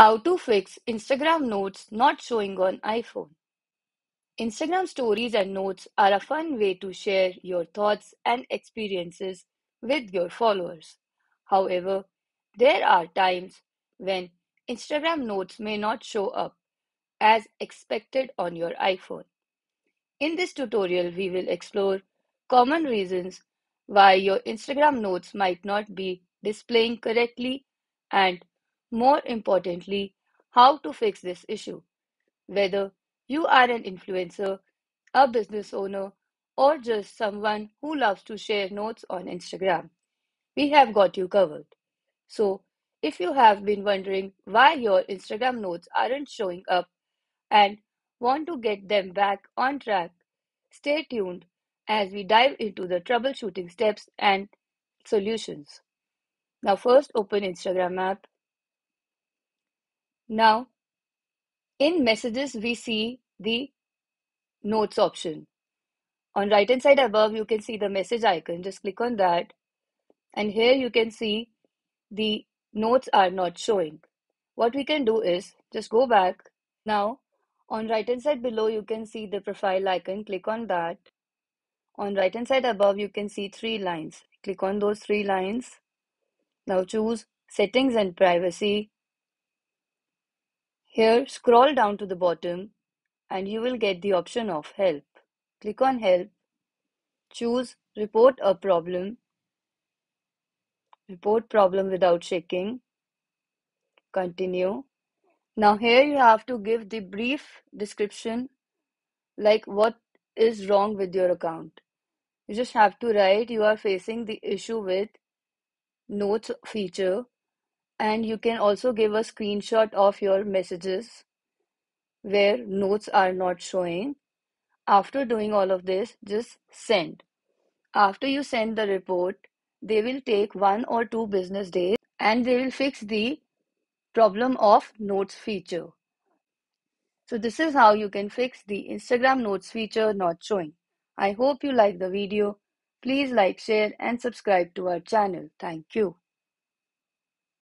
How to fix Instagram Notes not showing on iPhone. Instagram stories and notes are a fun way to share your thoughts and experiences with your followers. However, there are times when Instagram notes may not show up as expected on your iPhone. In this tutorial, we will explore common reasons why your Instagram notes might not be displaying correctly and, more importantly, how to fix this issue. Whether you are an influencer, a business owner, or just someone who loves to share notes on Instagram, we have got you covered. So, if you have been wondering why your Instagram notes aren't showing up and want to get them back on track, stay tuned as we dive into the troubleshooting steps and solutions. Now, first open Instagram app. Now, in messages, we see the notes option. On right hand side above, you can see the message icon. Just click on that. And here you can see the notes are not showing. What we can do is just go back. Now, on right hand side below, you can see the profile icon. Click on that. On right hand side above, you can see three lines. Click on those three lines. Now choose settings and privacy. Here, scroll down to the bottom and you will get the option of help. Click on help. Choose report a problem. Report problem without checking. Continue. Now here you have to give the brief description like what is wrong with your account. You just have to write you are facing the issue with notes feature and you can also give a screenshot of your messages where notes are not showing. After doing all of this, just send. After you send the report, they will take one or two business days and they will fix the problem of notes feature. So this is how you can fix the Instagram notes feature not showing. I hope you like the video. Please like, share and subscribe to our channel. Thank you.